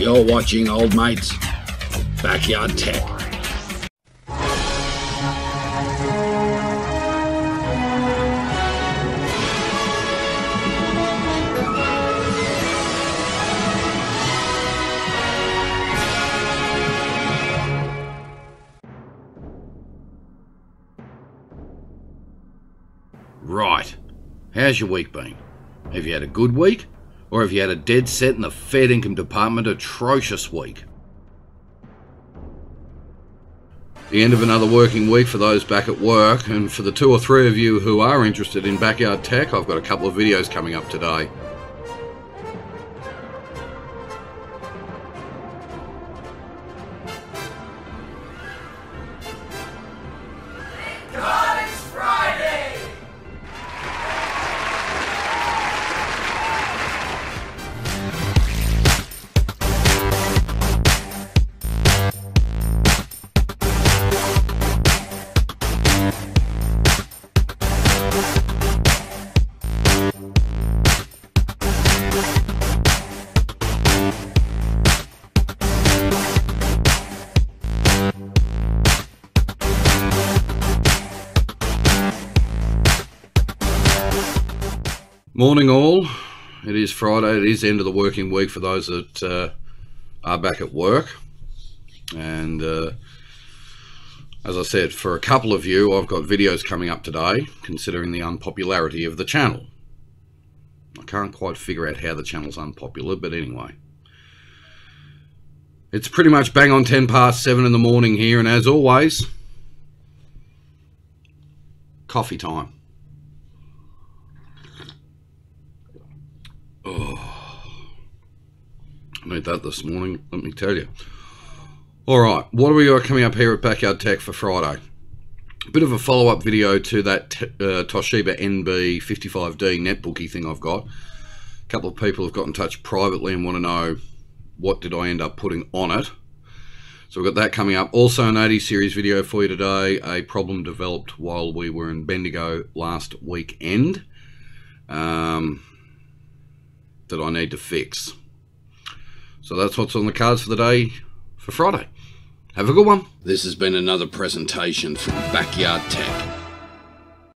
You're watching Old Mates Backyard Tech. Right. How's your week been? Have you had a good week? Or have you had a dead set in the Fed income department atrocious week? The end of another working week for those back at work, and for the two or three of you who are interested in backyard tech, I've got a couple of videos coming up today. Morning, all. It is Friday. It is end of the working week for those that uh, are back at work. And uh, as I said, for a couple of you, I've got videos coming up today, considering the unpopularity of the channel. I can't quite figure out how the channel's unpopular, but anyway. It's pretty much bang on 10 past 7 in the morning here, and as always, coffee time. I made that this morning, let me tell you. All right, what are we got coming up here at Backyard Tech for Friday? A bit of a follow-up video to that uh, Toshiba NB55D netbookie thing I've got. A couple of people have got in touch privately and want to know what did I end up putting on it. So we've got that coming up. Also an 80 series video for you today. A problem developed while we were in Bendigo last weekend um, that I need to fix. So that's what's on the cards for the day for Friday. Have a good one. This has been another presentation from Backyard Tech.